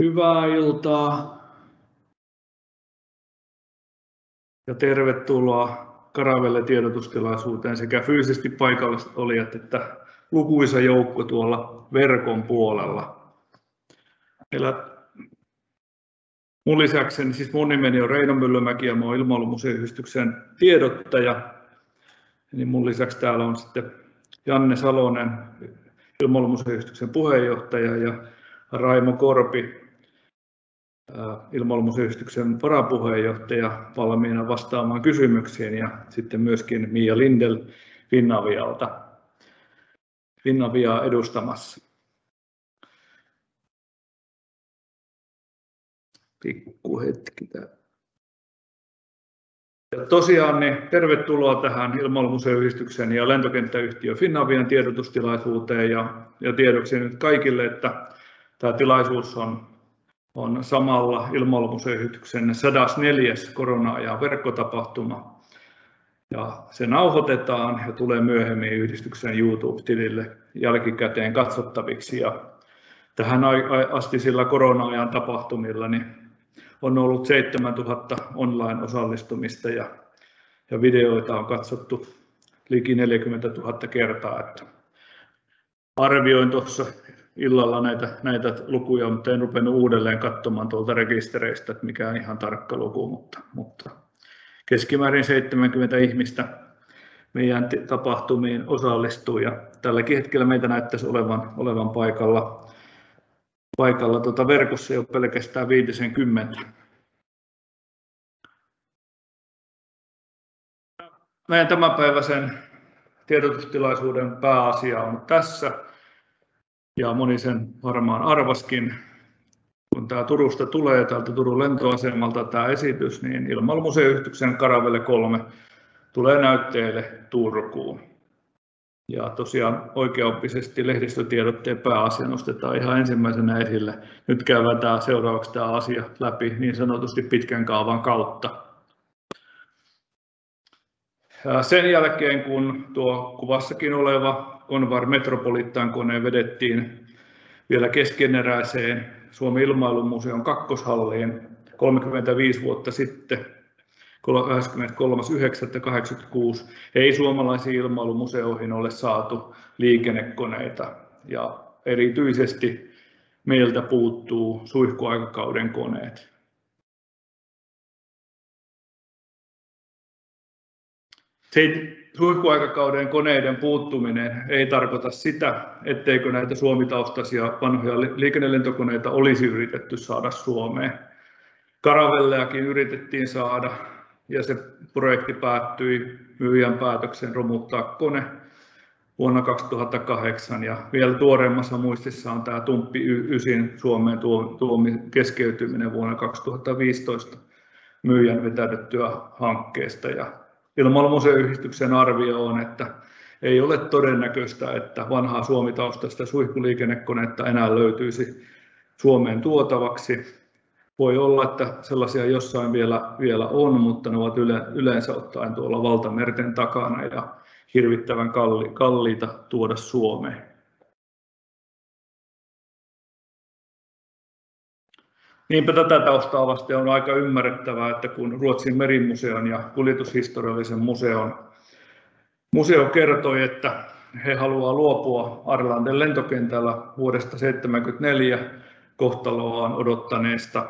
Hyvää iltaa ja tervetuloa Karavelle tiedotustilaisuuteen sekä fyysisesti paikalliset olijat että lukuisa joukko tuolla verkon puolella. Meillä mun lisäkseni, siis mun nimeni on Reino Myllymäki ja mä oon Ilmailumuseoyhdistyksen tiedottaja. Niin mun lisäksi täällä on sitten Janne Salonen, Ilmailumuseoyhdistyksen puheenjohtaja ja Raimo Korpi, Ilmailumuseoyhdistyksen varapuheenjohtaja valmiina vastaamaan kysymyksiin ja sitten myöskin Mia Lindel Finnavialta, Finnaviaa edustamassa. Pikku hetki. Ja tosiaan niin tervetuloa tähän Ilmailumuseoyhdistyksen ja lentokenttäyhtiö Finnavian tiedotustilaisuuteen ja, ja tiedoksi nyt kaikille, että tämä tilaisuus on on samalla Ilmailumuseoyhdistyksen 104. korona-ajan verkkotapahtuma. Ja se nauhoitetaan ja tulee myöhemmin yhdistyksen YouTube-tilille jälkikäteen katsottaviksi. Ja tähän asti sillä korona-ajan tapahtumilla niin on ollut 7000 online-osallistumista ja, ja videoita on katsottu liki 40 000 kertaa. Että arvioin tuossa illalla näitä, näitä lukuja, mutta en ruvennut uudelleen katsomaan tuolta rekistereistä, että mikä on ihan tarkka luku, mutta, mutta keskimäärin 70 ihmistä meidän tapahtumiin osallistuu ja tälläkin hetkellä meitä näyttäisi olevan, olevan paikalla, paikalla tuota verkossa jo pelkästään 50. Meidän tämänpäiväisen tiedotustilaisuuden pääasia on tässä ja moni sen varmaan arvaskin. Kun tämä Turusta tulee, täältä Turun lentoasemalta tämä esitys, niin Ilmailumuseoyhdistyksen Karavelle 3 tulee näytteelle Turkuun. Ja tosiaan oikeaoppisesti lehdistötiedotteen pääasia nostetaan ihan ensimmäisenä esille. Nyt käydään tämä seuraavaksi tämä asia läpi niin sanotusti pitkän kaavan kautta. Sen jälkeen, kun tuo kuvassakin oleva Konvar Metropolitan kone vedettiin vielä keskeneräiseen Suomen ilmailumuseon kakkoshalliin 35 vuotta sitten 23.9.86 ei suomalaisiin ilmailumuseoihin ole saatu liikennekoneita ja erityisesti meiltä puuttuu suihkuaikakauden koneet. Suihkuaikakauden koneiden puuttuminen ei tarkoita sitä, etteikö näitä suomitaustaisia vanhoja liikennelentokoneita olisi yritetty saada Suomeen. Karavelleakin yritettiin saada ja se projekti päättyi myyjän päätöksen romuttaa kone vuonna 2008 ja vielä tuoreemmassa muistissa on tämä Tumppi Ysin Suomeen tuomi keskeytyminen vuonna 2015 myyjän vetäydyttyä hankkeesta ja Ilmailumuseoyhdistyksen arvio on, että ei ole todennäköistä, että vanhaa Suomi-taustaista suihkuliikennekonetta enää löytyisi Suomeen tuotavaksi. Voi olla, että sellaisia jossain vielä, vielä on, mutta ne ovat yle, yleensä ottaen tuolla valtamerten takana ja hirvittävän kalli, kalliita tuoda Suomeen. Niinpä tätä taustaa vasten on aika ymmärrettävää, että kun Ruotsin merimuseon ja kuljetushistoriallisen museon museo kertoi, että he haluavat luopua Arlanden lentokentällä vuodesta 1974 kohtaloaan odottaneesta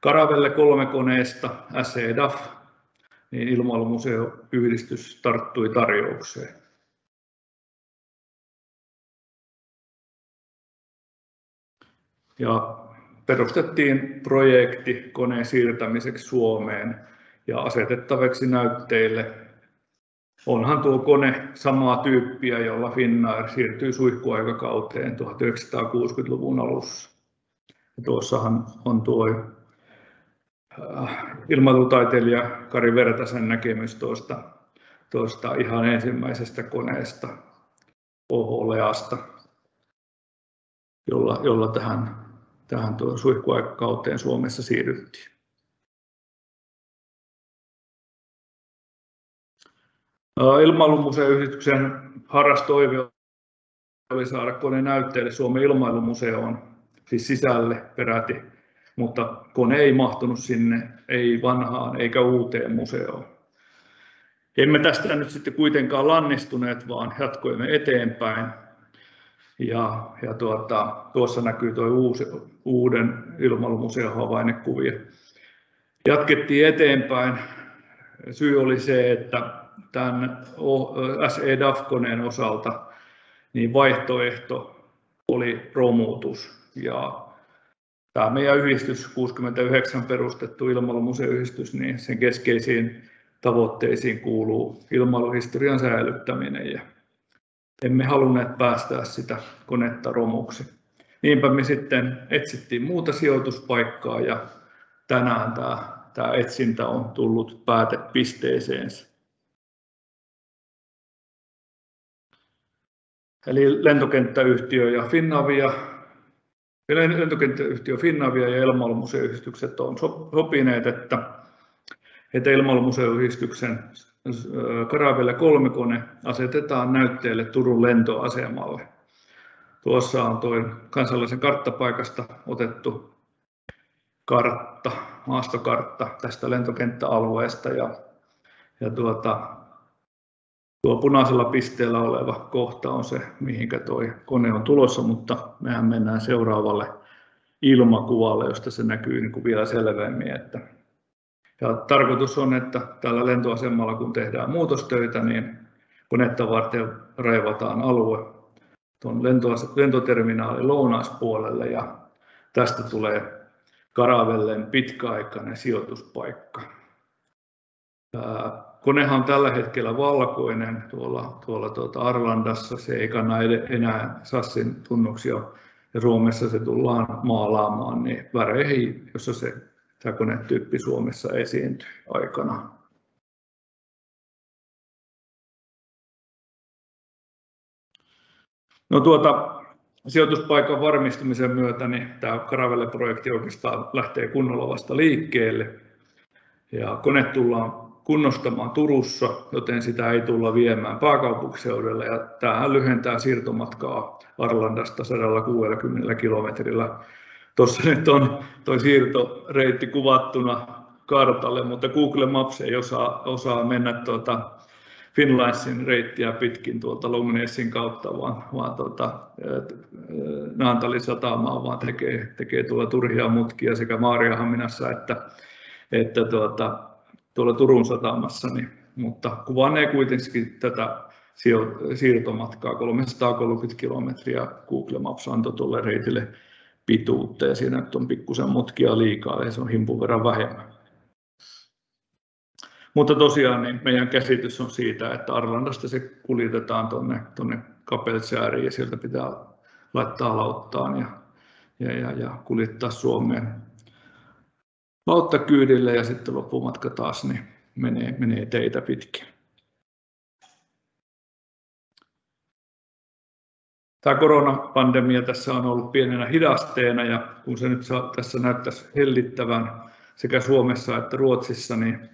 Karavelle kolmekoneesta SEDAF, niin ilmailumuseoyhdistys tarttui tarjoukseen. Ja perustettiin projekti koneen siirtämiseksi Suomeen ja asetettavaksi näytteille. Onhan tuo kone samaa tyyppiä, jolla Finnair siirtyi suihkuaikakauteen 1960-luvun alussa. Ja tuossahan on tuo äh, ilmailutaiteilija Kari Vertasen näkemys tuosta, tuosta ihan ensimmäisestä koneesta, Oholeasta, jolla, jolla tähän tähän suihkuaikakauteen Suomessa siirryttiin. Ilmailumuseoyhdistyksen harras toive oli saada kone näytteelle Suomen ilmailumuseoon siis sisälle peräti, mutta kone ei mahtunut sinne, ei vanhaan eikä uuteen museoon. Emme tästä nyt sitten kuitenkaan lannistuneet, vaan jatkoimme eteenpäin. Ja, ja tuota, tuossa näkyy tuo uusi, uuden ilmailumuseon havainnekuvia. Jatkettiin eteenpäin. Syy oli se, että tämän SE DAF-koneen osalta niin vaihtoehto oli romutus. Ja tämä meidän yhdistys, 69 perustettu ilmailumuseoyhdistys, niin sen keskeisiin tavoitteisiin kuuluu ilmailuhistorian säilyttäminen ja emme halunneet päästää sitä konetta romuksi. Niinpä me sitten etsittiin muuta sijoituspaikkaa ja tänään tämä, tämä etsintä on tullut päätepisteeseensä. Eli lentokenttäyhtiö ja Finnavia, lentokenttäyhtiö Finnavia ja ilmailumuseoyhdistykset on sopineet, että, että ilmailumuseoyhdistyksen Karavelle kolmikone asetetaan näytteelle Turun lentoasemalle. Tuossa on tuo kansallisen karttapaikasta otettu kartta, maastokartta tästä lentokenttäalueesta ja, ja tuota, tuo punaisella pisteellä oleva kohta on se, mihinkä tuo kone on tulossa, mutta mehän mennään seuraavalle ilmakuvalle, josta se näkyy niin kuin vielä selvemmin. Että ja tarkoitus on, että tällä lentoasemalla kun tehdään muutostöitä, niin konetta varten raivataan alue tuon lentoterminaalin lounaispuolelle ja tästä tulee Karavellen pitkäaikainen sijoituspaikka. Konehan on tällä hetkellä valkoinen tuolla, tuolla tuota Arlandassa. Se ei kanna enää Sassin tunnuksia ja Suomessa se tullaan maalaamaan niin väreihin, jossa se tämä konetyyppi Suomessa esiintyy aikana. No tuota, sijoituspaikan varmistumisen myötä niin tämä Karavelle-projekti oikeastaan lähtee kunnolla vasta liikkeelle. Ja kone tullaan kunnostamaan Turussa, joten sitä ei tulla viemään pääkaupunkiseudulle. Ja tämähän lyhentää siirtomatkaa Arlandasta 160 kilometrillä Tuossa nyt on tuo siirtoreitti kuvattuna kartalle, mutta Google Maps ei osaa, osaa mennä tuota Finlinesin reittiä pitkin tuolta Longnessin kautta, vaan, vaan tuota, Naantalin satamaan, vaan tekee, tekee tuolla turhia mutkia sekä Maariahaminassa että, että tuota, tuolla Turun satamassa, niin, mutta kuvanee kuitenkin tätä siirtomatkaa 330 kilometriä Google Maps antoi tuolle reitille pituutta ja siinä on pikkusen mutkia liikaa ja se on himpun verran vähemmän. Mutta tosiaan niin meidän käsitys on siitä, että Arlandasta se kuljetetaan tuonne, tuonne Kapelsääriin ja sieltä pitää laittaa lauttaan ja, ja, ja, ja kuljettaa Suomeen lauttakyydille ja sitten loppumatka taas niin menee, menee teitä pitkin. Tämä koronapandemia tässä on ollut pienenä hidasteena ja kun se nyt tässä näyttäisi hellittävän sekä Suomessa että Ruotsissa, niin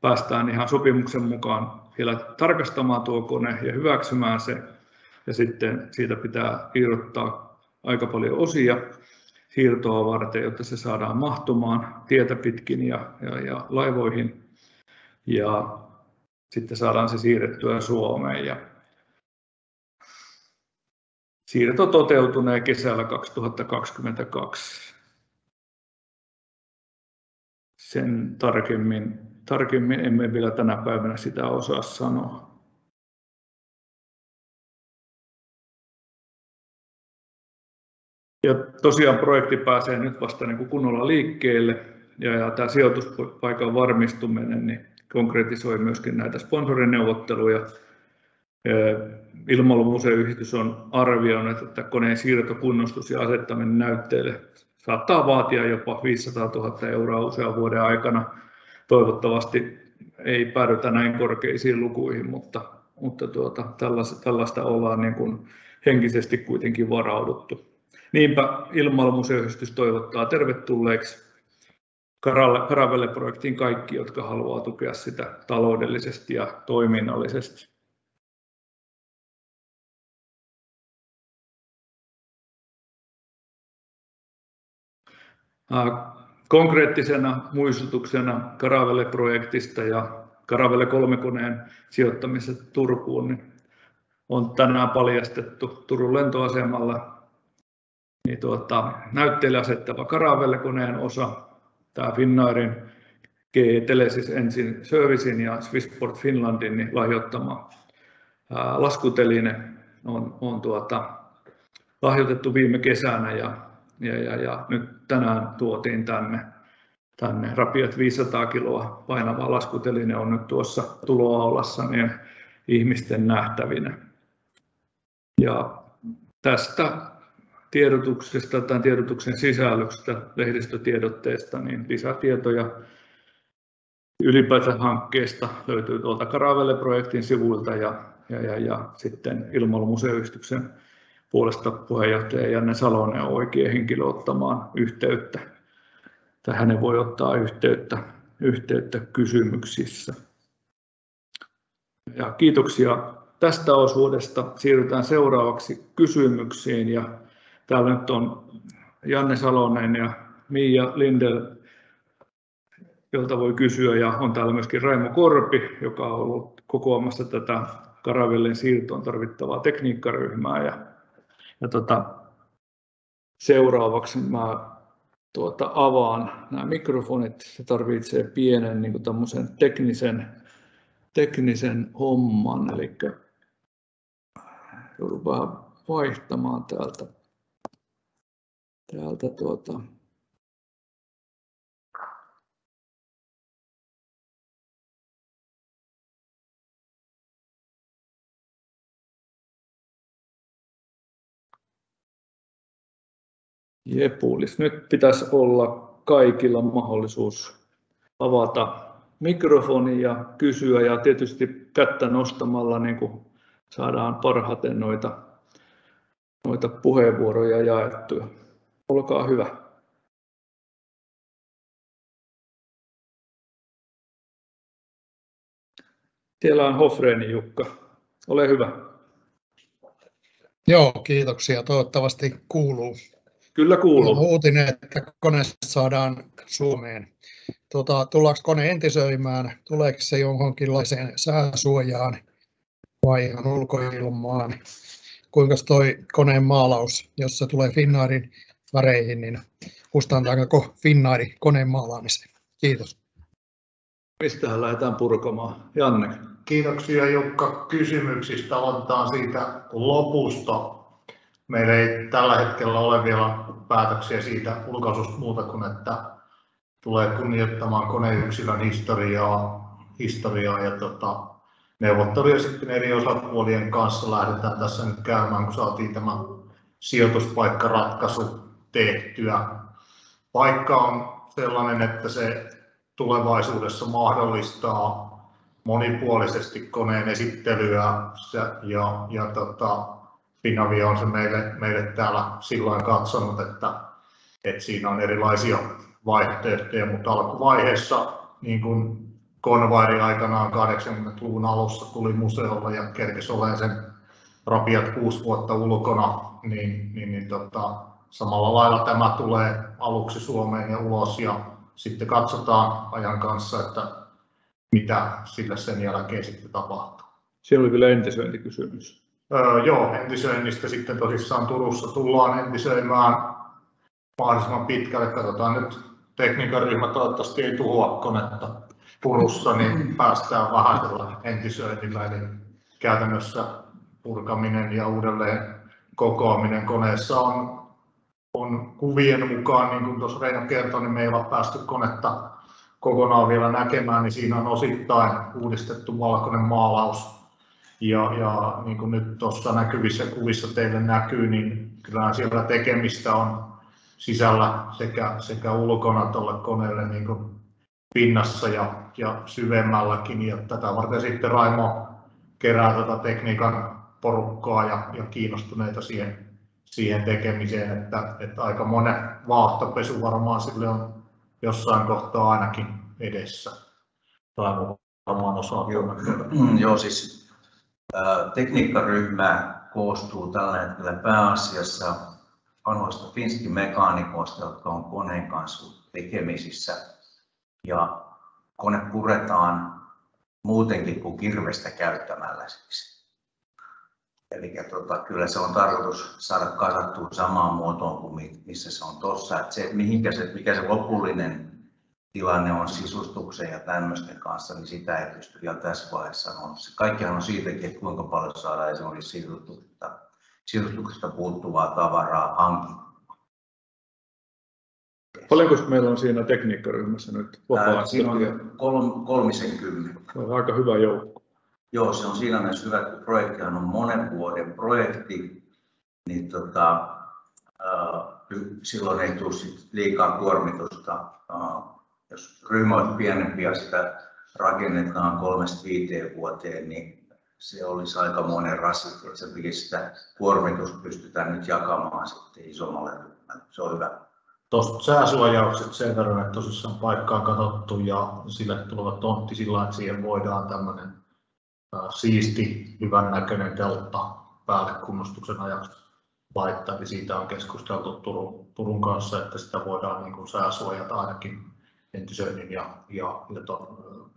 päästään ihan sopimuksen mukaan vielä tarkastamaan tuo kone ja hyväksymään se. Ja sitten siitä pitää irrottaa aika paljon osia siirtoa varten, jotta se saadaan mahtumaan tietä pitkin ja, ja, ja laivoihin. Ja sitten saadaan se siirrettyä Suomeen. Ja Siirto toteutunee kesällä 2022. Sen tarkemmin, tarkemmin emme vielä tänä päivänä sitä osaa sanoa. Ja tosiaan projekti pääsee nyt vasta niin kuin kunnolla liikkeelle ja, ja tämä sijoituspaikan varmistuminen niin konkretisoi myöskin näitä sponsorineuvotteluja Ilmailumuseoyhdistys on arvioinut, että koneen siirto, kunnostus ja asettaminen näytteelle saattaa vaatia jopa 500 000 euroa usean vuoden aikana. Toivottavasti ei päädytä näin korkeisiin lukuihin, mutta, mutta tuota, tällaista, tällaista ollaan niin kuin henkisesti kuitenkin varauduttu. Niinpä Ilmailumuseoyhdistys toivottaa tervetulleeksi Karavelle-projektiin kaikki, jotka haluaa tukea sitä taloudellisesti ja toiminnallisesti. Konkreettisena muistutuksena Caravelle-projektista ja Caravelle 3-koneen sijoittamisesta Turkuun niin on tänään paljastettu Turun lentoasemalla. Niin tuota, näytteille asettava Caravelle-koneen osa, tämä Finnairin GE Telesis Engine Servicein ja Swissport Finlandin niin lahjoittama laskuteline on, on tuota, lahjoitettu viime kesänä ja, ja, ja, ja nyt tänään tuotiin tänne, tänne rapiat 500 kiloa painava laskuteline on nyt tuossa tuloaulassa niin ihmisten nähtävinä. Ja tästä tiedotuksesta tai tiedotuksen sisällöstä, lehdistötiedotteesta, niin lisätietoja ylipäätään hankkeesta löytyy tuolta Karavelle-projektin sivuilta ja, ja, ja, ja sitten Ilmailumuseyhdistyksen puolesta puheenjohtaja Janne Salonen on oikea henkilö ottamaan yhteyttä. Tai hänen voi ottaa yhteyttä, yhteyttä kysymyksissä. Ja kiitoksia tästä osuudesta. Siirrytään seuraavaksi kysymyksiin. Ja täällä nyt on Janne Salonen ja Mia Lindel, jolta voi kysyä. Ja on täällä myöskin Raimo Korpi, joka on ollut kokoamassa tätä Karavellen siirtoon tarvittavaa tekniikkaryhmää. Ja, ja tota, seuraavaksi mä tuota, avaan nämä mikrofonit. Se tarvitsee pienen niin kuin teknisen, teknisen homman. Eli joudun vähän vaihtamaan täältä, täältä tuota, Jepulis. Nyt pitäisi olla kaikilla mahdollisuus avata mikrofoni ja kysyä ja tietysti kättä nostamalla niin kuin saadaan parhaiten noita, noita puheenvuoroja jaettuja. Olkaa hyvä. Siellä on Hofreeni Jukka. Ole hyvä. Joo, kiitoksia. Toivottavasti kuuluu. Kyllä kuuluu. Uutinen, että kone saadaan Suomeen. Tuota, tullaanko kone entisöimään? Tuleeko se johonkinlaiseen sääsuojaan vai ihan ulkoilmaan? Kuinka toi koneen maalaus, jos se tulee Finnairin väreihin, niin kustantaako Finnairi koneen maalaamiseen? Kiitos. Mistähän lähdetään purkamaan? Janne. Kiitoksia Jukka kysymyksistä. Aloitetaan siitä lopusta meillä ei tällä hetkellä ole vielä päätöksiä siitä ulkaisusta muuta kuin, että tulee kunnioittamaan koneyksilön historiaa, historiaa ja tota, neuvotteluja sitten eri osapuolien kanssa lähdetään tässä nyt käymään, kun saatiin tämä sijoituspaikkaratkaisu tehtyä. Paikka on sellainen, että se tulevaisuudessa mahdollistaa monipuolisesti koneen esittelyä ja, ja, ja tota, Finavia on se meille, meille täällä silloin katsonut, että, että siinä on erilaisia vaihtoehtoja, mutta alkuvaiheessa niin kuin Konvairi aikanaan 80-luvun alussa tuli museolla ja kerkesi olemaan sen rapiat kuusi vuotta ulkona, niin, niin, niin tota, samalla lailla tämä tulee aluksi Suomeen ja ulos ja sitten katsotaan ajan kanssa, että mitä sille sen jälkeen sitten tapahtuu. Siellä oli kyllä entisöintikysymys. Öö, joo, entisöinnistä sitten tosissaan Turussa tullaan entisöimään mahdollisimman pitkälle. Katsotaan nyt tekniikan ryhmä toivottavasti ei tuhoa konetta Turussa, niin päästään vähäisellä entisöinnillä. Eli käytännössä purkaminen ja uudelleen kokoaminen koneessa on, on kuvien mukaan, niin kuin tuossa Reino kertoi, niin me ei ole päästy konetta kokonaan vielä näkemään, niin siinä on osittain uudistettu valkoinen maalaus ja, ja niin kuin nyt tuossa näkyvissä kuvissa teille näkyy, niin kyllä siellä tekemistä on sisällä sekä, sekä ulkona tuolle koneelle niin kuin pinnassa ja, ja syvemmälläkin. Ja tätä varten sitten Raimo kerää tätä tekniikan porukkaa ja, ja kiinnostuneita siihen, siihen tekemiseen, että, että aika monen vaahtopesu varmaan sille on jossain kohtaa ainakin edessä. Raimo varmaan osaa Joo, joo siis tekniikkaryhmä koostuu tällä hetkellä pääasiassa vanhoista finskin mekaanikoista, jotka on koneen kanssa tekemisissä. Ja kone puretaan muutenkin kuin kirvestä käyttämällä siksi. Eli tota, kyllä se on tarkoitus saada kasattua samaan muotoon kuin missä se on tuossa. Se, mihinkä se, mikä se lopullinen tilanne on sisustuksen ja tämmöisten kanssa, niin sitä ei pysty vielä tässä vaiheessa sanoa. Se kaikkihan on siitäkin, että kuinka paljon saadaan esimerkiksi sisustuksesta, sisustuksesta puuttuvaa tavaraa hankittua. Paljonko meillä on siinä tekniikkaryhmässä nyt vapaasti? Siinä on kolm, kolmisen kymmentä. Se on aika hyvä joukko. Joo, se on siinä mielessä hyvä, että projektihan on monen vuoden projekti, niin tota, äh, silloin ei tule sit liikaa kuormitusta. Äh, jos ryhmä on pienempi ja sitä rakennetaan kolmesta viiteen vuoteen, niin se olisi aika monen rasite, että se sitä kuormitusta pystytään nyt jakamaan sitten isommalle ryhmälle. Se on hyvä. Tuosta sääsuojaukset sen verran, että tosissaan paikkaa katsottu ja sille tuleva tontti sillä että siihen voidaan tämmöinen siisti, hyvän näköinen teltta päälle kunnostuksen ajaksi laittaa, siitä on keskusteltu Turun, Turun kanssa, että sitä voidaan niin kuin sääsuojata ainakin entisöinnin ja, ja, ja ton,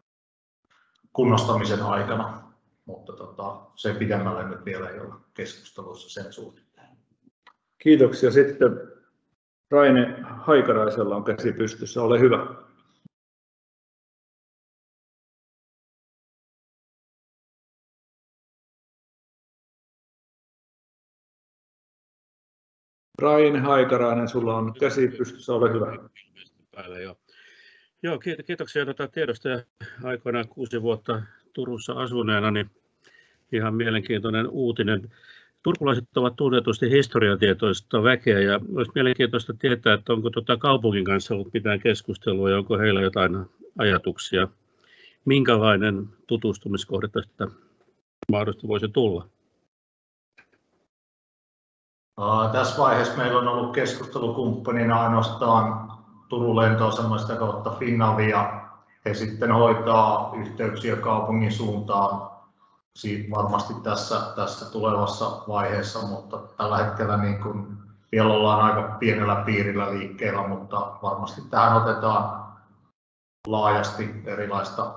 kunnostamisen aikana, mutta tota, se pidemmälle nyt vielä ei ole keskustelussa sen suhteen. Kiitoksia. Sitten Raine Haikaraisella on käsi pystyssä. Ole hyvä. Raine Haikarainen, sulla on käsi pystyssä, ole hyvä. Päälle, joo. Joo, kiitoksia tätä tiedosta ja aikoinaan kuusi vuotta Turussa asuneena, niin ihan mielenkiintoinen uutinen. Turkulaiset ovat tunnetusti historiatietoista väkeä ja olisi mielenkiintoista tietää, että onko tuota kaupungin kanssa ollut mitään keskustelua ja onko heillä jotain ajatuksia, minkälainen tutustumiskohde tästä mahdollisesti voisi tulla? Tässä vaiheessa meillä on ollut keskustelukumppanina ainoastaan Turun lentoasemasta kautta Finavia. He sitten hoitaa yhteyksiä kaupungin suuntaan siitä varmasti tässä, tässä tulevassa vaiheessa, mutta tällä hetkellä niin kuin vielä ollaan aika pienellä piirillä liikkeellä, mutta varmasti tähän otetaan laajasti erilaista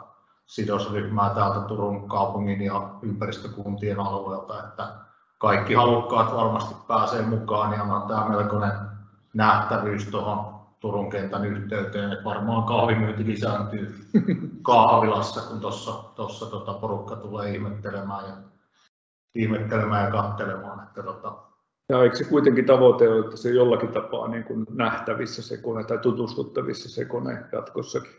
sidosryhmää täältä Turun kaupungin ja ympäristökuntien alueelta, että kaikki halukkaat varmasti pääsee mukaan ja on tämä melkoinen nähtävyys tuohon Turun kentän yhteyteen, että varmaan kahvimyynti lisääntyy kahvilassa, kun tuossa tota porukka tulee ihmettelemään ja, ihmettelemään ja katselemaan. Että tota... Ja eikö se kuitenkin tavoite ole, että se jollakin tapaa niin kuin nähtävissä se kone tai tutustuttavissa se kone jatkossakin?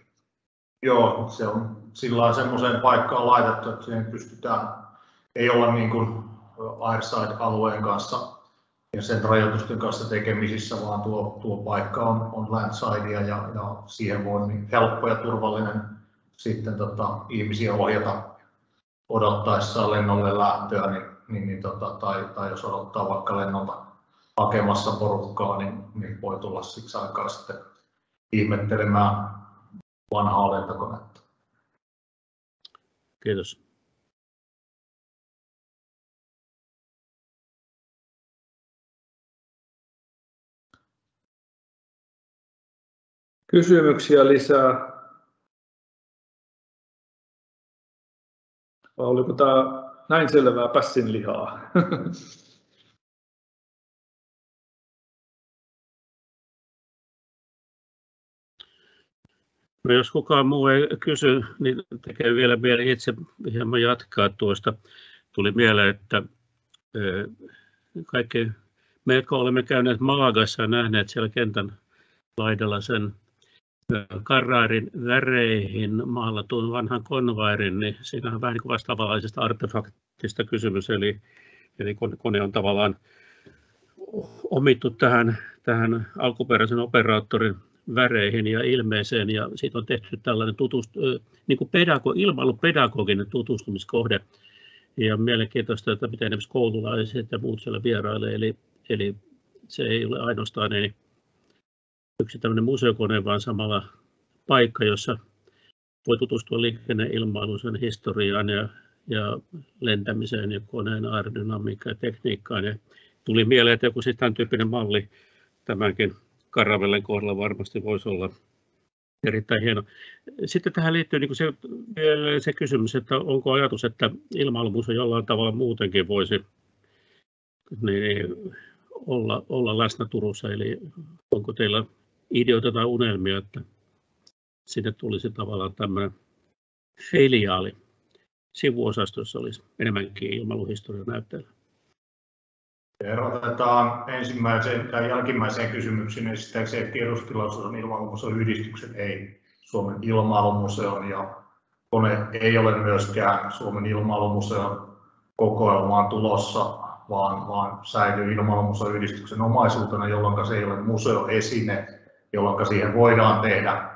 Joo, se on sillä semmoiseen paikkaan laitettu, että siihen pystytään, ei olla niin kuin Airside-alueen kanssa ja sen rajoitusten kanssa tekemisissä, vaan tuo, tuo paikka on, on landsidea ja, ja siihen voi niin helppo ja turvallinen sitten tota, ihmisiä ohjata odottaessaan lennolle lähtöä, niin, niin, niin tota, tai, tai jos odottaa vaikka lennolta hakemassa porukkaa, niin, niin voi tulla siksi aikaa sitten ihmettelemään vanhaa lentokonetta. Kiitos. Kysymyksiä lisää? Vai oliko tämä näin selvää pässin lihaa? No jos kukaan muu ei kysy, niin tekee vielä mieli itse hieman jatkaa tuosta. Tuli mieleen, että kaikki me, jotka olemme käyneet Malagassa ja nähneet siellä kentän laidalla sen Karraarin väreihin maalatun vanhan konvairin, niin siinä on vähän niin vastaavanlaisesta artefaktista kysymys, eli, eli kone on tavallaan omittu tähän, tähän alkuperäisen operaattorin väreihin ja ilmeeseen, ja siitä on tehty tällainen tutust, niin kuin pedago, ilmailupedagoginen tutustumiskohde, ja mielenkiintoista, että miten esimerkiksi koululaiset ja muut siellä vierailee, eli, eli se ei ole ainoastaan niin yksi tämmöinen museokone, vaan samalla paikka, jossa voi tutustua liikenneilmailun sen historiaan ja, ja lentämiseen ja koneen aerodynamiikkaan ja tekniikkaan ja tuli mieleen, että joku siis tämän tyyppinen malli tämänkin karavellen kohdalla varmasti voisi olla erittäin hieno. Sitten tähän liittyy niin se, se kysymys, että onko ajatus, että ilmailumuseo jollain tavalla muutenkin voisi niin, olla, olla läsnä Turussa, eli onko teillä ideoita tai unelmia, että sinne tulisi tavallaan tämmöinen filiaali sivuosastossa olisi enemmänkin ilmailuhistorian näytteellä? Erotetaan ensimmäiseen tai jälkimmäiseen kysymykseen esittääkseen tiedostilaisuuden ilmailumuseon yhdistykset ei Suomen ilmailumuseon ja kone ei ole myöskään Suomen ilmailumuseon kokoelmaan tulossa, vaan, vaan säilyy ilmailumuseon yhdistyksen omaisuutena, jolloin se ei ole museoesine, jolloin siihen voidaan tehdä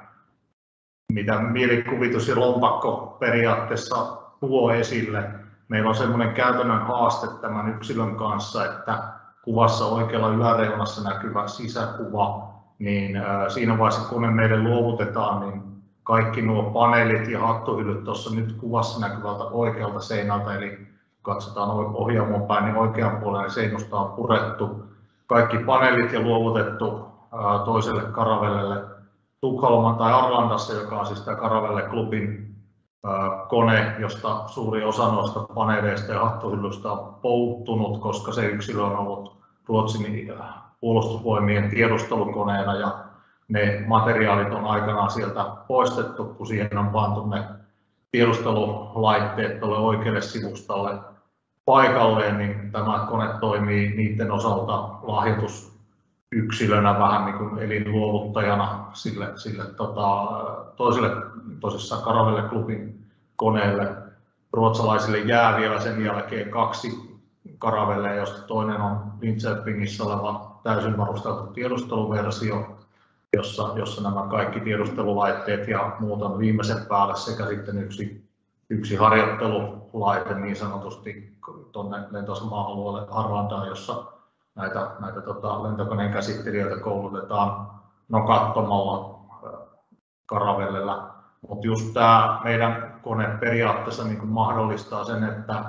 mitä mielikuvitus ja lompakko periaatteessa tuo esille. Meillä on semmoinen käytännön haaste tämän yksilön kanssa, että kuvassa oikealla yläreunassa näkyvä sisäkuva, niin siinä vaiheessa kun ne meille luovutetaan, niin kaikki nuo paneelit ja hattuhyllyt tuossa nyt kuvassa näkyvältä oikealta seinältä, eli katsotaan ohjaamon päin, niin oikean puolen seinusta on purettu kaikki paneelit ja luovutettu toiselle karavellelle Tukholman tai Arlandassa, joka on siis tämä Caravelle Clubin kone, josta suuri osa noista paneeleista ja hattuhyllystä on pouttunut, koska se yksilö on ollut Ruotsin puolustusvoimien tiedustelukoneena ja ne materiaalit on aikanaan sieltä poistettu, kun siihen on pantu ne tiedustelulaitteet tuolle oikealle sivustalle paikalleen, niin tämä kone toimii niiden osalta lahjoitus yksilönä vähän niin kuin elinluovuttajana sille, sille tota, toiselle tosissaan Karavelle klubin koneelle. Ruotsalaisille jää vielä sen jälkeen kaksi Karavelle, josta toinen on Linköpingissä oleva täysin varusteltu tiedusteluversio, jossa, jossa nämä kaikki tiedustelulaitteet ja muut on viimeisen päälle sekä sitten yksi, yksi harjoittelulaite niin sanotusti tuonne lentoaseman alueelle Arlandaan, jossa näitä, näitä tota, lentokoneen käsittelijöitä koulutetaan nokattomalla karavellella. Mutta just tämä meidän kone periaatteessa niin mahdollistaa sen, että,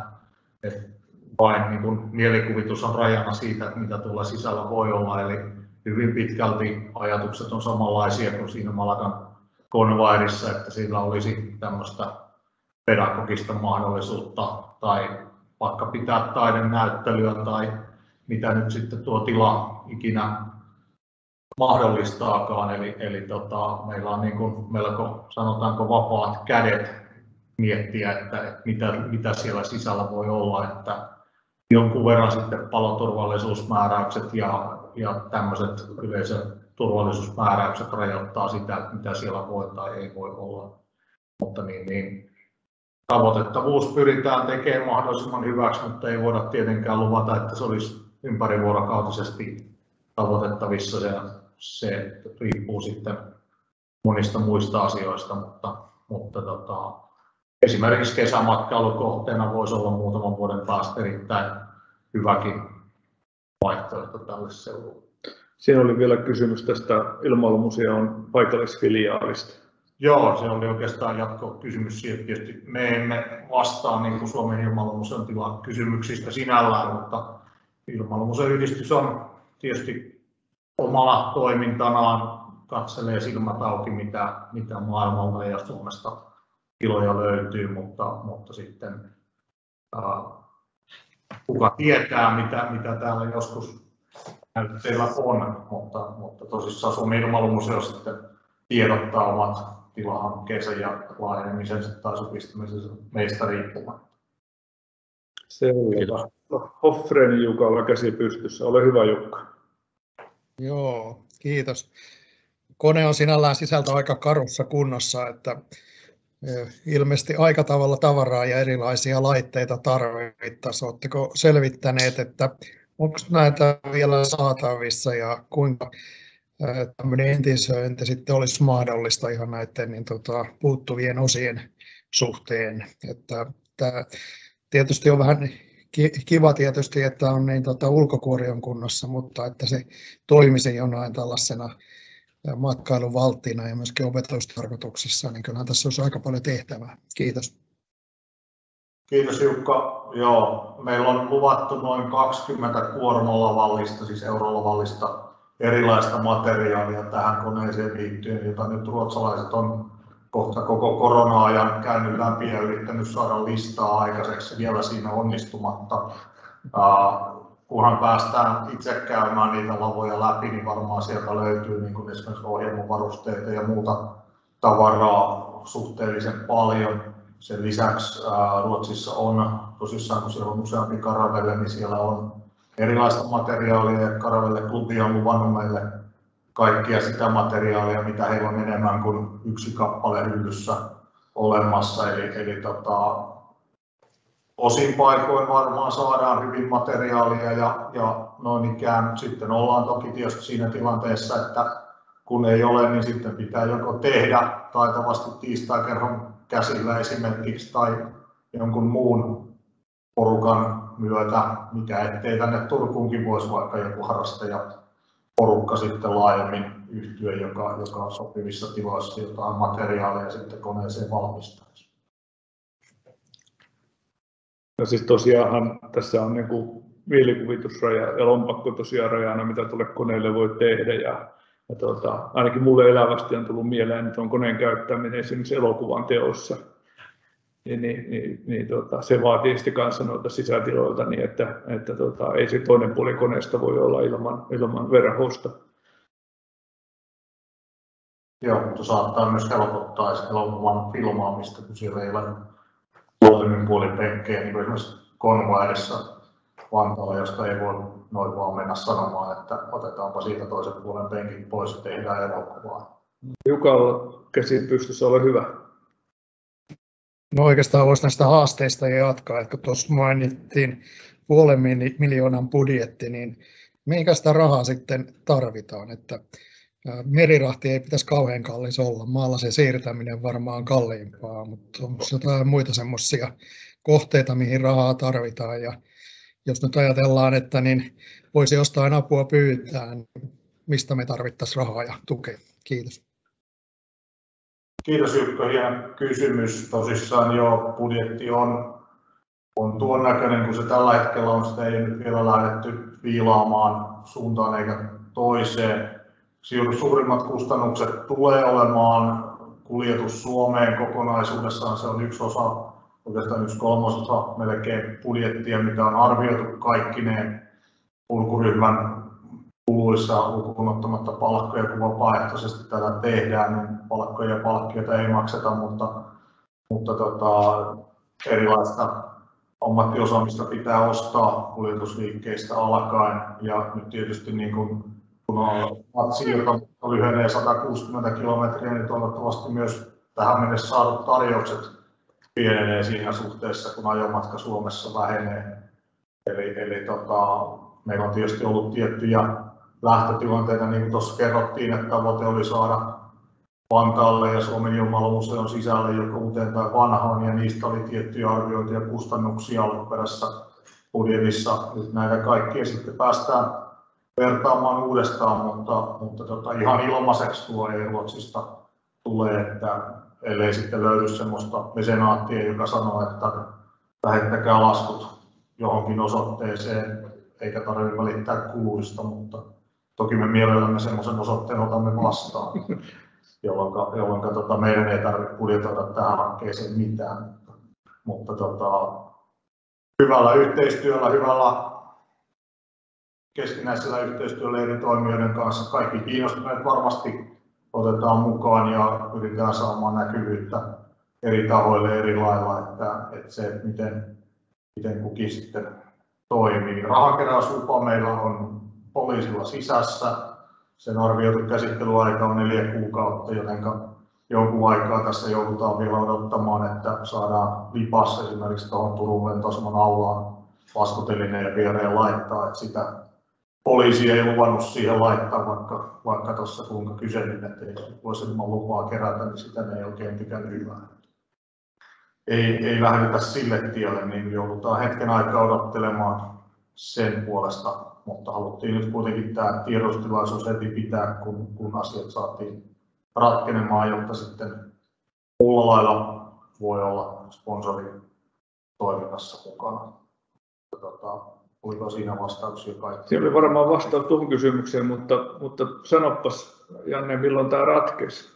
että vain niin kuin mielikuvitus on rajana siitä, että mitä tuolla sisällä voi olla. Eli hyvin pitkälti ajatukset on samanlaisia kuin siinä Malakan konvairissa, että sillä olisi tämmöistä pedagogista mahdollisuutta tai vaikka pitää taidenäyttelyä tai mitä nyt sitten tuo tila ikinä mahdollistaakaan. Eli, eli tota, meillä on niin kuin melko, sanotaanko, vapaat kädet miettiä, että, että mitä, mitä siellä sisällä voi olla. Että jonkun verran sitten paloturvallisuusmääräykset ja, ja tämmöiset yleisöturvallisuusmääräykset rajoittaa sitä, että mitä siellä voi tai ei voi olla. Mutta niin, niin tavoitettavuus pyritään tekemään mahdollisimman hyväksi, mutta ei voida tietenkään luvata, että se olisi ympärivuorokautisesti tavoitettavissa. Se, se riippuu sitten monista muista asioista, mutta, mutta tota, esimerkiksi kesämatkailukohteena voisi olla muutaman vuoden päästä erittäin hyväkin vaihtoehto tälle seudulle. Siinä oli vielä kysymys tästä ilmailumuseon paikallisfiliaalista. Joo, se oli oikeastaan jatkokysymys siihen. Tietysti me emme vastaa niin kuin Suomen ilmailumuseon tilan kysymyksistä sinällään, mutta Ilmailumuseoyhdistys on tietysti omalla toimintanaan katselee silmät auki, mitä, mitä maailmalta ja Suomesta tiloja löytyy, mutta, mutta sitten ää, kuka tietää, mitä, mitä täällä joskus näytteillä on, mutta, mutta tosissaan Suomen ilmailumuseo sitten tiedottaa omat tilahankkeensa ja laajenemisensa tai supistamisensa meistä riippumatta. Selvä. Hoffrenin Jukalla käsi pystyssä. Ole hyvä Jukka. Joo, kiitos. Kone on sinällään sisältö aika karussa kunnossa, että ilmeisesti aika tavalla tavaraa ja erilaisia laitteita tarvittaisiin. Oletteko selvittäneet, että onko näitä vielä saatavissa ja kuinka tämmöinen entisöinti sitten olisi mahdollista ihan näiden niin tota, puuttuvien osien suhteen. Että tämä tietysti on vähän kiva tietysti, että on niin tota, ulkokuori on kunnossa, mutta että se toimisi jonain tällaisena matkailuvalttina ja myöskin opetustarkoituksessa, niin kyllähän tässä olisi aika paljon tehtävää. Kiitos. Kiitos Jukka. joo, meillä on luvattu noin 20 kuormalavallista, siis eurolavallista erilaista materiaalia tähän koneeseen liittyen, jota nyt ruotsalaiset on kohta koko korona-ajan käynyt läpi ja yrittänyt saada listaa aikaiseksi vielä siinä onnistumatta. Kunhan päästään itse käymään niitä lavoja läpi, niin varmaan sieltä löytyy niin kuin esimerkiksi ohjelmavarusteita ja muuta tavaraa suhteellisen paljon. Sen lisäksi Ruotsissa on tosissaan, kun siellä on useampi karavelle, niin siellä on erilaista materiaalia ja karavelle klubi on luvannut meille kaikkia sitä materiaalia, mitä heillä on enemmän kuin yksi kappale hyllyssä olemassa. Eli, eli tota, osin paikoin varmaan saadaan hyvin materiaalia ja, ja noin ikään sitten ollaan toki tietysti siinä tilanteessa, että kun ei ole, niin sitten pitää joko tehdä taitavasti tiistai-kerhon käsillä esimerkiksi tai jonkun muun porukan myötä, mikä ettei tänne Turkuunkin voisi vaikka joku harrastaja porukka sitten laajemmin yhtyä, joka, joka sopivissa tiloissa jotain materiaalia sitten koneeseen valmistaisi. No siis tosiaanhan tässä on niin mielikuvitusraja ja lompakko tosiaan rajana, mitä tuolle koneelle voi tehdä. Ja, ja tuota, ainakin mulle elävästi on tullut mieleen, että on koneen käyttäminen esimerkiksi elokuvan teossa niin, niin, niin, niin tota, se vaatii sitten kanssa noita sisätiloilta niin, että, että tota, ei se toinen puoli koneesta voi olla ilman, ilman verhosta. Joo, mutta saattaa myös helpottaa elokuvan filmaamista, kun siellä ei ole molemmin puolin penkkejä, niin kuin esimerkiksi Convairissa Vantaalla, josta ei voi noin vaan mennä sanomaan, että otetaanpa siitä toisen puolen penkin pois ja tehdään elokuvaa. Jukalla käsi pystyssä ole hyvä. No oikeastaan voisi näistä haasteista jatkaa, että kun tuossa mainittiin puolen miljoonan budjetti, niin minkä sitä rahaa sitten tarvitaan, että merirahti ei pitäisi kauhean kallis olla. Maalla se siirtäminen varmaan kalliimpaa, mutta onko jotain muita semmoisia kohteita, mihin rahaa tarvitaan ja jos nyt ajatellaan, että niin voisi jostain apua pyytää, niin mistä me tarvittaisiin rahaa ja tukea. Kiitos. Kiitos Jukka, hieno kysymys. Tosissaan jo budjetti on, on tuon näköinen kuin se tällä hetkellä on. Sitä ei nyt vielä lähdetty viilaamaan suuntaan eikä toiseen. Suurimmat kustannukset tulee olemaan kuljetus Suomeen kokonaisuudessaan. Se on yksi osa, oikeastaan yksi kolmasosa melkein budjettia, mitä on arvioitu kaikkineen purkuryhmän kuluissa lukuun ottamatta palkkoja, kun vapaaehtoisesti tätä tehdään, niin palkkoja ja palkkioita ei makseta, mutta, mutta tota, erilaista ammattiosaamista pitää ostaa kuljetusliikkeistä alkaen. Ja nyt tietysti niin kun, kun on matsiirto lyhenee 160 kilometriä, niin toivottavasti myös tähän mennessä saadut tarjoukset pienenee siinä suhteessa, kun ajomatka Suomessa vähenee. Eli, eli tota, meillä on tietysti ollut tiettyjä lähtötilanteita, niin kuin tuossa kerrottiin, että tavoite oli saada Vantaalle ja Suomen ilmailumuseon sisälle joko uuteen tai vanhaan, ja niistä oli tiettyjä arvioituja kustannuksia alkuperäisessä budjetissa. Nyt näitä kaikkia sitten päästään vertaamaan uudestaan, mutta, mutta tota, ihan ilmaiseksi tuo ei Ruotsista tule, että ellei sitten löydy sellaista mesenaattia, joka sanoo, että lähettäkää laskut johonkin osoitteeseen, eikä tarvitse välittää kuluista, mutta Toki me mielellämme semmoisen osoitteen otamme vastaan, jolloin, jolloin tota, meidän ei tarvitse budjetoida tähän hankkeeseen mitään. Mutta tota, hyvällä yhteistyöllä, hyvällä keskinäisellä yhteistyöllä eri toimijoiden kanssa kaikki kiinnostuneet varmasti otetaan mukaan ja yritetään saamaan näkyvyyttä eri tahoille eri lailla, että, että se, että miten, miten kukin sitten toimii. Rahankeräyslupa meillä on poliisilla sisässä. Sen arvioitu käsittelyaika on neljä kuukautta, joten jonkun aikaa tässä joudutaan vielä odottamaan, että saadaan lipas esimerkiksi tuohon Turun lentoaseman aulaan laskutelineen viereen laittaa, että sitä poliisi ei luvannut siihen laittaa, vaikka, vaikka tuossa kuinka kyselin, että ei voisi ilman lupaa kerätä, niin sitä ne ei oikein pitänyt hyvää. Ei, ei lähdetä sille tielle, niin joudutaan hetken aikaa odottelemaan sen puolesta mutta haluttiin nyt kuitenkin tämä tiedostilaisuus heti pitää, kun, kun asiat saatiin ratkenemaan, jotta sitten muulla lailla voi olla sponsori toiminnassa mukana. Tota, oliko siinä vastauksia kaikki? Siinä oli varmaan vastaus tuohon kysymykseen, mutta, mutta sanopas Janne, milloin tämä ratkesi?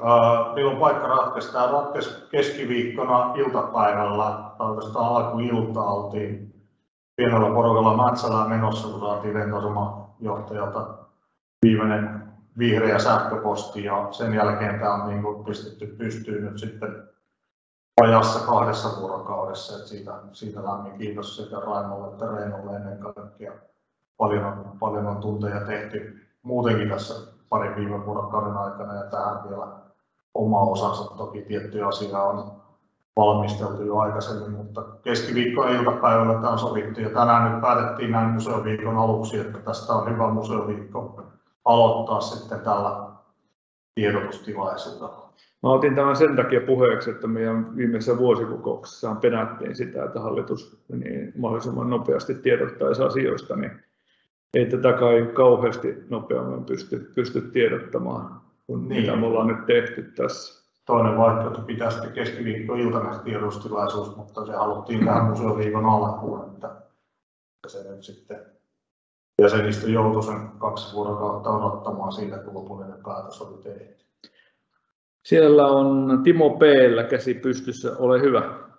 Uh, milloin paikka ratkesi? Tämä ratkesi keskiviikkona iltapäivällä, oikeastaan alkuilta oltiin pienellä porukalla Mäntsälään menossa, kun saatiin lentoasemajohtajalta viimeinen vihreä sähköposti ja sen jälkeen tämä on niin pistetty pystyyn nyt sitten ajassa kahdessa vuorokaudessa. että siitä, siitä lämmin kiitos sekä Raimolle että Reinolle ennen kaikkea. Paljon on, paljon on tunteja tehty muutenkin tässä parin viime vuorokauden aikana ja tähän vielä oma osansa. Toki tiettyjä asioita on valmisteltu jo aikaisemmin, mutta keskiviikkona iltapäivällä tämä on sovittu ja tänään nyt päätettiin näin museoviikon aluksi, että tästä on hyvä museoviikko aloittaa sitten tällä tiedotustilaisuudella. Mä otin tämän sen takia puheeksi, että meidän viimeisessä vuosikokouksessa penättiin sitä, että hallitus niin mahdollisimman nopeasti tiedottaisi asioista, niin ei tätä kai kauheasti nopeammin pysty, pysty tiedottamaan kuin niin. mitä me ollaan nyt tehty tässä. Toinen vaihtoehto pitäisi keskiviikko-iltana tiedotustilaisuus, mutta se haluttiin tähän museoviikon alkuun, että se nyt sitten jäsenistö joutui sen kaksi vuorokautta odottamaan siitä, kun lopullinen päätös oli tehty. Siellä on Timo P. käsi pystyssä, ole hyvä.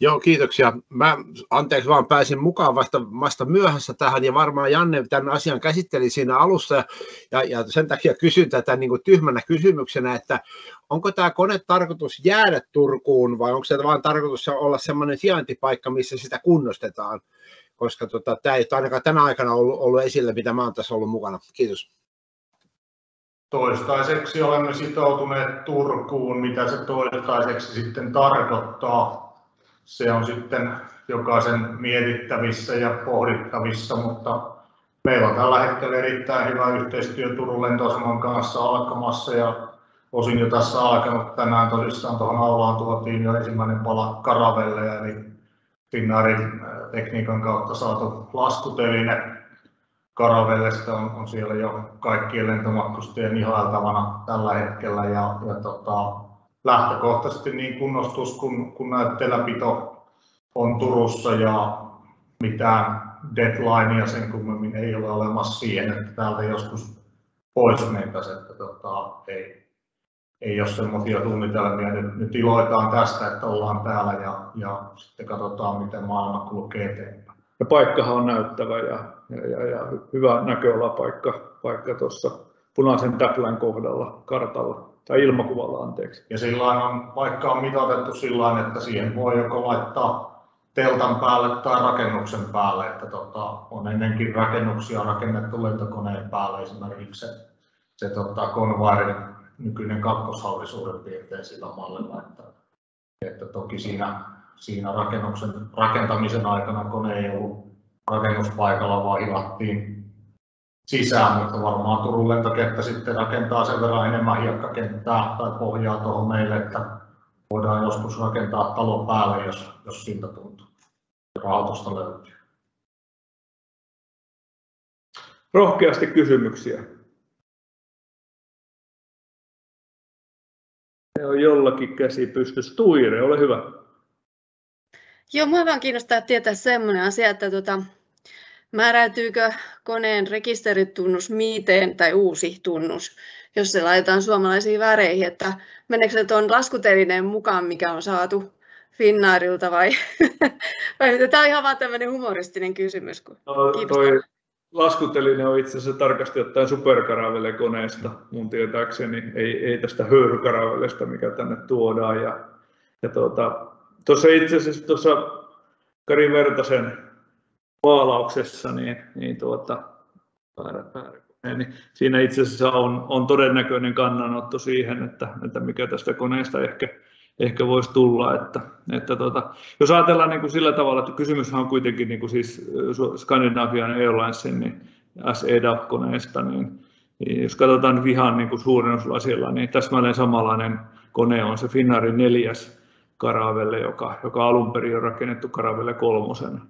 Joo, kiitoksia. Mä anteeksi vaan pääsin mukaan vasta, vasta myöhässä tähän ja varmaan Janne tämän asian käsitteli siinä alussa ja, ja, sen takia kysyn tätä niin kuin tyhmänä kysymyksenä, että onko tämä kone tarkoitus jäädä Turkuun vai onko se vaan tarkoitus olla sellainen sijaintipaikka, missä sitä kunnostetaan? Koska tota, tämä ei ainakaan tänä aikana ollut, ollut esillä, mitä mä oon tässä ollut mukana. Kiitos. Toistaiseksi olemme sitoutuneet Turkuun, mitä se toistaiseksi sitten tarkoittaa. Se on sitten jokaisen mietittävissä ja pohdittavissa, mutta meillä on tällä hetkellä erittäin hyvä yhteistyö Turun lentoaseman kanssa alkamassa ja osin jo tässä alkanut. Tänään tosissaan tuohon aulaan tuotiin jo ensimmäinen pala karavelle, eli Finnaarin äh, tekniikan kautta saatu laskuteline Karavellesta on, on siellä jo kaikkien lentomatkustajien ihailtavana tällä hetkellä ja, ja tota, lähtökohtaisesti niin kunnostus kun, kun näytteläpito on Turussa ja mitään deadlinea sen kummemmin ei ole olemassa siihen, että täältä joskus pois mentäisiin, että tota, ei, ei ole semmoisia suunnitelmia. Nyt, nyt iloitaan tästä, että ollaan täällä ja, ja sitten katsotaan, miten maailma kulkee eteenpäin. Ja paikkahan on näyttävä ja, ja, ja, ja hyvä näköalapaikka paikka tuossa punaisen täplän kohdalla kartalla tai ilmakuvalla anteeksi. Ja sillä on, vaikka on mitoitettu sillä että siihen voi joko laittaa teltan päälle tai rakennuksen päälle, että tota, on ennenkin rakennuksia rakennettu lentokoneen päälle esimerkiksi se, se tota, Convairin nykyinen kakkoshalli suurin piirtein sillä mallilla, että, että toki siinä, siinä rakennuksen rakentamisen aikana kone ei ollut rakennuspaikalla, vaan hilattiin sisään, mutta varmaan Turun lentokenttä sitten rakentaa sen verran enemmän hiekkakenttää tai pohjaa tuohon meille, että voidaan joskus rakentaa talo päälle, jos, jos siltä tuntuu. Rahoitusta löytyy. Rohkeasti kysymyksiä. Se on jollakin käsi pystyssä. Tuire, ole hyvä. Joo, minua vaan kiinnostaa tietää sellainen asia, että tuota, määräytyykö koneen rekisteritunnus miiteen tai uusi tunnus, jos se laitetaan suomalaisiin väreihin, että meneekö se tuon laskutelineen mukaan, mikä on saatu Finnaarilta vai, vai tämä on ihan vaan tämmöinen humoristinen kysymys. Kun no, toi laskuteline on itse asiassa tarkasti ottaen superkaravelle-koneesta mun tietääkseni, ei, ei tästä höyrykaravellesta, mikä tänne tuodaan. Ja, ja tuota, tuossa itse asiassa tuossa Kari Vertasen maalauksessa, niin, niin, tuota, niin siinä itse asiassa on, on todennäköinen kannanotto siihen, että, että mikä tästä koneesta ehkä, ehkä voisi tulla. Että, että tuota, jos ajatellaan niin kuin sillä tavalla, että kysymys on kuitenkin niin kuin siis Scandinavian Airlinesin niin SEDAP-koneesta, niin, niin jos katsotaan vihan niin kuin suurennuslasilla, niin täsmälleen samanlainen kone on se Finnaarin neljäs Karavelle, joka, joka alun perin on rakennettu Karavelle kolmosen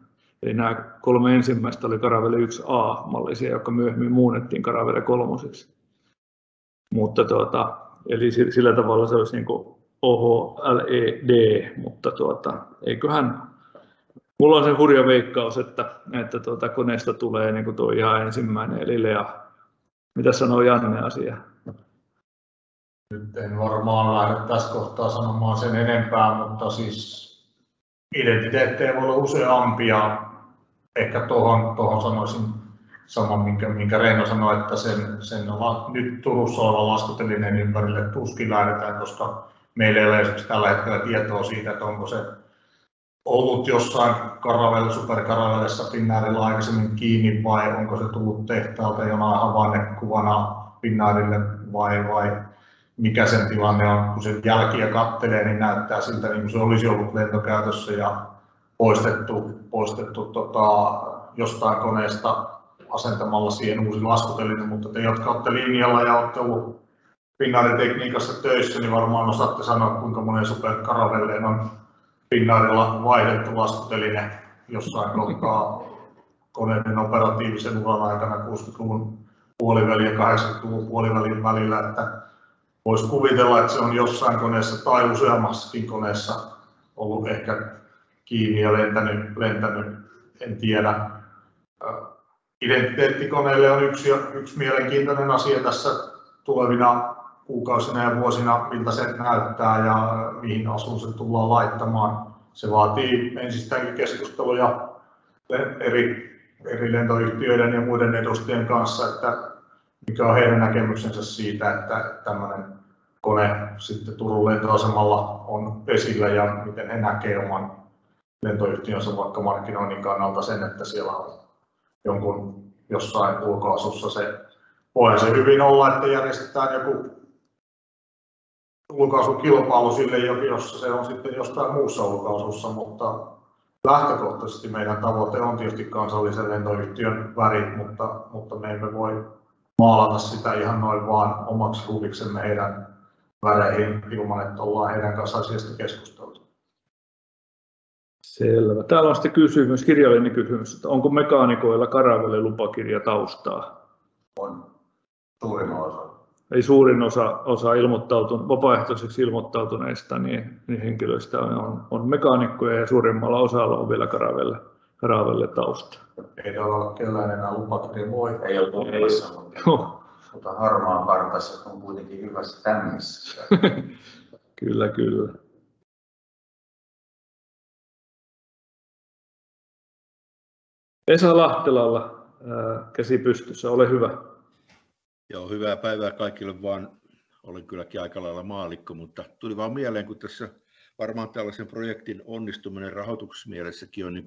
Eli nämä kolme ensimmäistä oli Caravelle 1A-mallisia, jotka myöhemmin muunnettiin Caravelle 3. Mutta tuota, eli sillä tavalla se olisi niin kuin OHLED, mutta tuota, eiköhän mulla on se hurja veikkaus, että, että tuota, koneesta tulee niin tuo ihan ensimmäinen, eli Lea. Mitä sanoo Janne asia? Nyt en varmaan lähde tässä kohtaa sanomaan sen enempää, mutta siis identiteettejä voi olla useampia. Ehkä tuohon, tuohon sanoisin saman, minkä, minkä Reino sanoi, että sen, sen nyt Turussa olevan laskutelinen ympärille. Tuskin lähdetään, koska meillä ei ole esimerkiksi tällä hetkellä tietoa siitä, että onko se ollut jossain karavelle, superkaravellessa Finnairilla aikaisemmin kiinni vai onko se tullut tehtaalta jonain havainnekuvana Finnairille vai, vai mikä sen tilanne on, kun sen jälkiä kattelee, niin näyttää siltä, niin kuin se olisi ollut lentokäytössä ja poistettu, poistettu tota, jostain koneesta asentamalla siihen uusi laskutelinen, mutta te, jotka olette linjalla ja olette ollut Finnairin tekniikassa töissä, niin varmaan osaatte sanoa, kuinka monen superkaravelleen on Finnairilla vaihdettu laskuteline jossain kohtaa koneiden operatiivisen uran aikana 60-luvun puoliväli ja 80-luvun puolivälin välillä, että voisi kuvitella, että se on jossain koneessa tai useammassakin koneessa ollut ehkä kiinni ja lentänyt, lentänyt en tiedä. Identiteettikoneelle on yksi, yksi mielenkiintoinen asia tässä tulevina kuukausina ja vuosina, miltä se näyttää ja mihin asuun se tullaan laittamaan. Se vaatii ensistäänkin keskusteluja eri, eri lentoyhtiöiden ja muiden edustajien kanssa, että mikä on heidän näkemyksensä siitä, että tämmöinen kone sitten Turun lentoasemalla on esillä ja miten he näkevät oman lentoyhtiönsä vaikka markkinoinnin kannalta sen, että siellä on jonkun jossain ulkoasussa se. Voi se hyvin olla, että järjestetään joku ulkoasukilpailu sille, jossa se on sitten jostain muussa ulkoasussa, mutta lähtökohtaisesti meidän tavoite on tietysti kansallisen lentoyhtiön värit, mutta, mutta me emme voi maalata sitä ihan noin vaan omaksi huviksemme heidän väreihin ilman, että ollaan heidän kanssa asiasta keskusteltu. Selvä. Täällä on sitten kysymys, kirjallinen kysymys, että onko mekaanikoilla karavelle lupakirja taustaa? On suurin osa. Ei suurin osa, osa ilmoittautun, vapaaehtoiseksi ilmoittautuneista niin, niin henkilöistä on, on, on mekaanikkoja ja suurimmalla osalla on vielä karavelle, karavelle tausta. Ei ole kellään enää lupakirja voi. Ei ole tunnissa, mutta mutta harmaa kartassa on kuitenkin hyvässä tämmissä. kyllä, kyllä. Esa Lahtelalla käsi pystyssä, ole hyvä. Joo, hyvää päivää kaikille vaan. Olen kylläkin aika lailla maalikko, mutta tuli vaan mieleen, kun tässä varmaan tällaisen projektin onnistuminen rahoituksessa on niin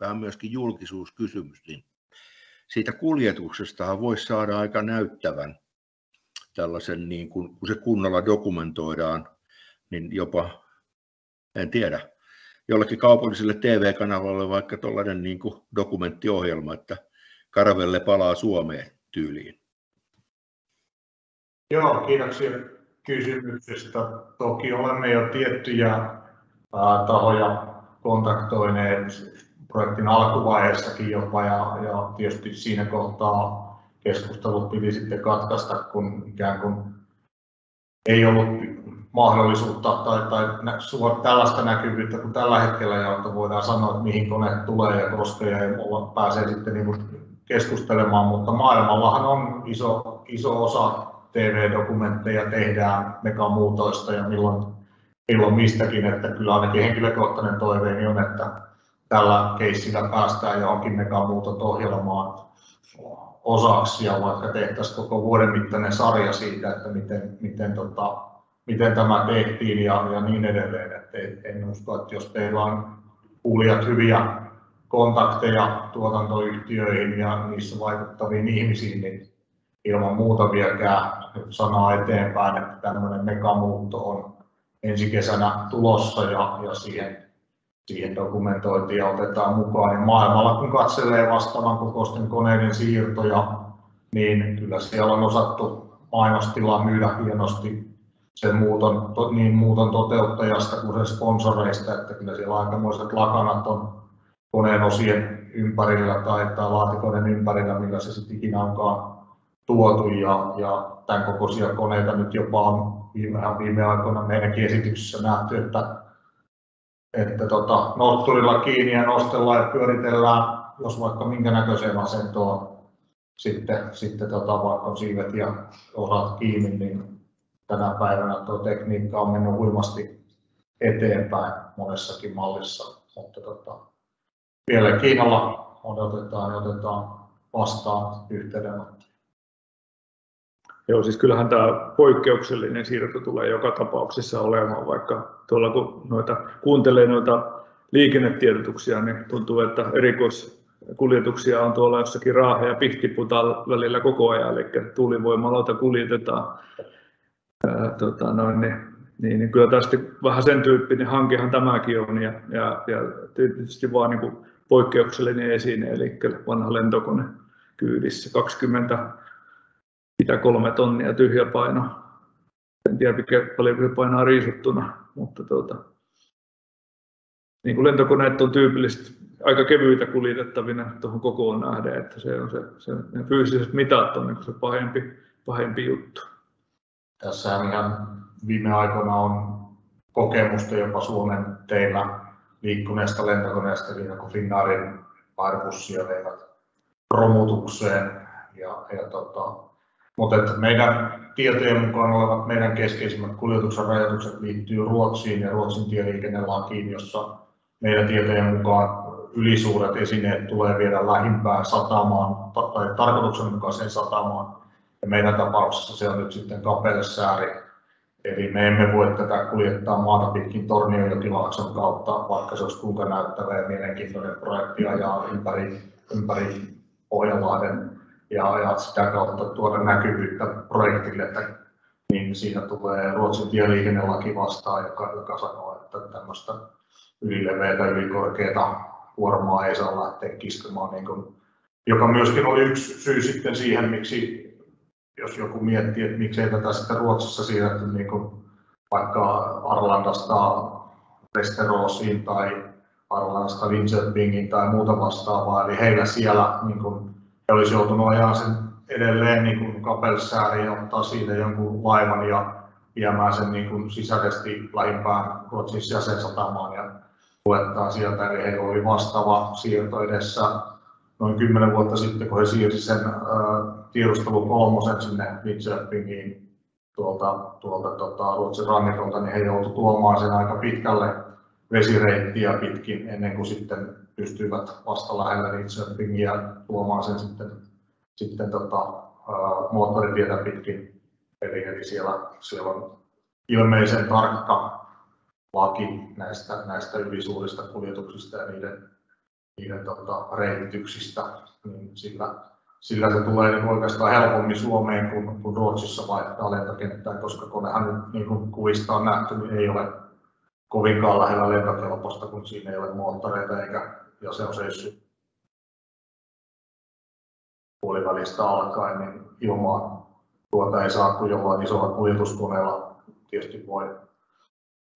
vähän myöskin julkisuuskysymys, niin siitä kuljetuksesta voisi saada aika näyttävän tällaisen, niin kuin, kun se kunnolla dokumentoidaan, niin jopa, en tiedä, jollekin kaupalliselle TV-kanavalle vaikka tuollainen niin dokumenttiohjelma, että Karavelle palaa Suomeen tyyliin. Joo, kiitoksia kysymyksestä. Toki olemme jo tiettyjä tahoja kontaktoineet projektin alkuvaiheessakin jopa ja, ja tietysti siinä kohtaa keskustelut piti sitten katkaista, kun ikään kuin ei ollut mahdollisuutta tai, tai tällaista näkyvyyttä kuin tällä hetkellä, jotta voidaan sanoa, että mihin kone tulee ja koskee ja pääsee sitten niin keskustelemaan, mutta maailmallahan on iso, iso osa TV-dokumentteja tehdään megamuutoista ja milloin, milloin mistäkin, että kyllä ainakin henkilökohtainen toiveeni on, että tällä keissillä päästään johonkin megamuutot ohjelmaan osaksi ja vaikka tehtäisiin koko vuoden mittainen sarja siitä, että miten, miten, tota, miten tämä tehtiin ja, ja niin edelleen. Et en usko, että jos teillä on kuulijat hyviä kontakteja tuotantoyhtiöihin ja niissä vaikuttaviin ihmisiin, niin ilman muuta viekää sanaa eteenpäin, että tämmöinen megamuutto on ensi kesänä tulossa ja, ja siihen, siihen dokumentointiin otetaan mukaan. Ja maailmalla kun katselee vastaavan kokoisten koneiden siirtoja, niin kyllä siellä on osattu mainostilaa myydä hienosti sen muuton, to, niin muuton toteuttajasta kuin sen sponsoreista, että kyllä siellä aikamoiset lakanat on koneen osien ympärillä tai, tai laatikoiden ympärillä, millä se sitten ikinä onkaan tuotu. Ja, ja tämän kokoisia koneita nyt jopa on viime, viime aikoina meidänkin esityksessä nähty, että että tota, nosturilla kiinni ja nostellaan ja pyöritellään, jos vaikka minkä näköiseen asentoon sitten, sitten tota, vaikka siivet ja osat kiinni, niin tänä päivänä tuo tekniikka on mennyt huimasti eteenpäin monessakin mallissa, mutta tota, vielä Kiinalla odotetaan ja otetaan vastaan yhteydenotto. Joo, siis kyllähän tämä poikkeuksellinen siirto tulee joka tapauksessa olemaan, vaikka tuolla kun noita, kuuntelee noita liikennetiedotuksia, niin tuntuu, että erikoiskuljetuksia on tuolla jossakin Raahe ja Pihtiputan välillä koko ajan, eli tuulivoimaloita kuljetetaan. Tota noin, niin, niin, niin, kyllä tästä vähän sen tyyppinen hankehan tämäkin on, ja, ja, ja tietysti vaan niin kuin poikkeuksellinen esine, eli vanha lentokone kyydissä 20 mitä kolme tonnia tyhjä paino. En tiedä paljonko se painaa riisuttuna, mutta tuota, niin kuin lentokoneet on tyypillisesti aika kevyitä kuljetettavina tuohon kokoon nähden, että se on se, se ne fyysiset mitat on niin se pahempi, pahempi juttu. Tässä ihan viime aikoina on kokemusta jopa Suomen teillä liikkuneesta lentokoneesta, niin kun Finnaarin Airbussia veivät romutukseen ja, ja tota, mutta että meidän tietojen mukaan olevat meidän keskeisimmät kuljetuksen rajoitukset liittyy Ruotsiin ja Ruotsin tieliikennelakiin, jossa meidän tietojen mukaan ylisuuret esineet tulee viedä lähimpään satamaan tai tarkoituksenmukaiseen satamaan. Ja meidän tapauksessa se on nyt sitten kapellesääri. Eli me emme voi tätä kuljettaa maata pitkin Tornionjokilaakson kautta, vaikka se olisi kuinka näyttävä ja mielenkiintoinen projekti ajaa ympäri, ympäri Pohjanlahden ja, ja sitä kautta tuoda näkyvyyttä projektille, että niin siinä tulee Ruotsin tieliikennelaki vastaan, joka, joka sanoo, että tämmöistä ylileveitä, ylikorkeita kuormaa ei saa lähteä kiskomaan, niin kuin, joka myöskin oli yksi syy sitten siihen, miksi, jos joku miettii, että miksei tätä sitten Ruotsissa siirretty niin kuin vaikka Arlandasta Westerosiin tai Arlandasta Linköpingin tai muuta vastaavaa, eli heillä siellä niin kuin, he olisi joutunut ajaa sen edelleen niin kuin kapelsääriin ja ottaa siitä jonkun laivan ja viemään sen niin kuin sisäisesti lähimpään Ruotsin jäsensatamaan ja luettaa sieltä. Eli heillä oli vastaava siirto edessä noin 10 vuotta sitten, kun he siirsi sen tiedustelu kolmosen sinne Linköpingiin tuolta, tuolta tota, Ruotsin rannikolta, niin he joutuivat tuomaan sen aika pitkälle vesireittiä pitkin ennen kuin sitten pystyivät vasta lähellä Linköpingiä tuomaan sen sitten, sitten tota, moottoritietä pitkin. Eli, eli siellä, siellä on ilmeisen tarkka laki näistä, näistä ylisuurista kuljetuksista ja niiden, niiden tota, reitityksistä, niin sillä, sillä se tulee niin oikeastaan helpommin Suomeen kuin, kuin Ruotsissa vaihtaa lentokenttään, koska konehan nyt niin kuin kuvista on nähty, niin ei ole kovinkaan lähellä lentokelpoista, kun siinä ei ole moottoreita eikä ja se on seissyt puolivälistä alkaen, niin ilmaa tuota ei saa kuin jollain isolla kuljetuskoneella. Tietysti voi,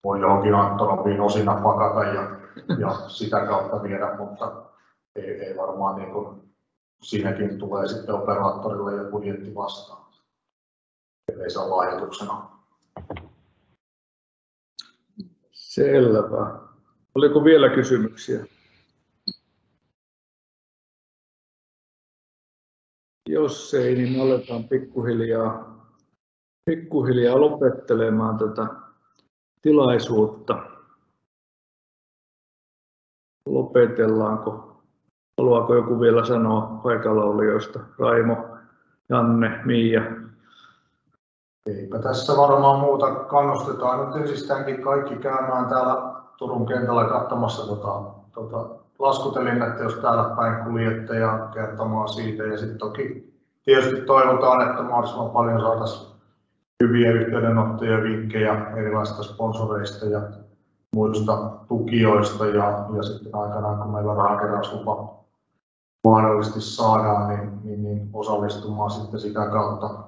voi johonkin Antonoviin osina pakata ja, ja sitä kautta viedä, mutta ei, ei varmaan niin kuin, siinäkin tulee sitten operaattorille ja budjetti vastaan. Ei saa lahjoituksena. Selvä. Oliko vielä kysymyksiä? Jos ei, niin me aletaan pikkuhiljaa, pikkuhiljaa lopettelemaan tätä tilaisuutta. Lopetellaanko? Haluaako joku vielä sanoa paikalla olijoista? Raimo, Janne, Miia? Eipä tässä varmaan muuta kannustetaan nyt ensistäänkin kaikki käymään täällä Turun kentällä katsomassa tota, tota laskutelin, että jos täällä päin kuljette ja kertomaan siitä. Ja sitten toki tietysti toivotaan, että mahdollisimman paljon saataisiin hyviä yhteydenottoja, vinkkejä erilaisista sponsoreista ja muista tukijoista ja, ja sitten aikanaan kun meillä rahankeräyslupa mahdollisesti saadaan, niin, niin, niin osallistumaan sitten sitä kautta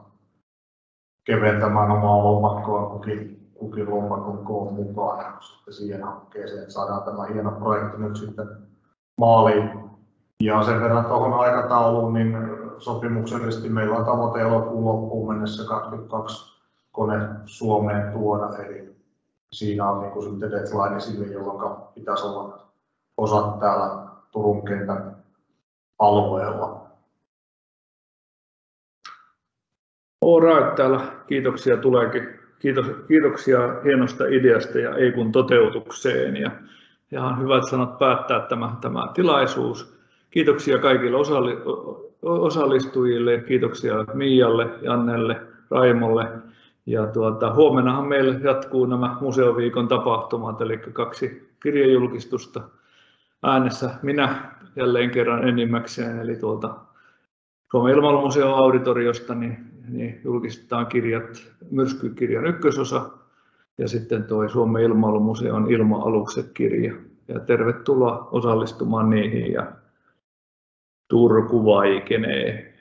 keventämään omaa lompakkoa kukin, kukin lompakon koon mukaan sitten siihen hankkeeseen, että saadaan tämä hieno projekti nyt sitten maaliin. Ja sen verran tuohon aikatauluun, niin sopimuksellisesti meillä on tavoite elokuun loppuun mennessä 22 kone Suomeen tuoda, eli siinä on niin sitten deadline sille, jolloin pitäisi olla osat täällä Turun kentän alueella. Alright, täällä kiitoksia tuleekin. Kiitos, kiitoksia hienosta ideasta ja ei kun toteutukseen. Ja ihan hyvät sanat päättää tämä, tämä tilaisuus. Kiitoksia kaikille osalli, osallistujille, kiitoksia Mialle, Jannelle, Raimolle. Ja tuota, huomennahan meillä jatkuu nämä museoviikon tapahtumat, eli kaksi kirjajulkistusta äänessä. Minä jälleen kerran enimmäkseen, eli tuolta Suomen ilmailumuseon auditoriosta niin, niin julkistetaan kirjat, myrskykirjan ykkösosa ja sitten tuo Suomen ilmailumuseon ilma-alukset kirja. Ja tervetuloa osallistumaan niihin ja Turku vaikenee.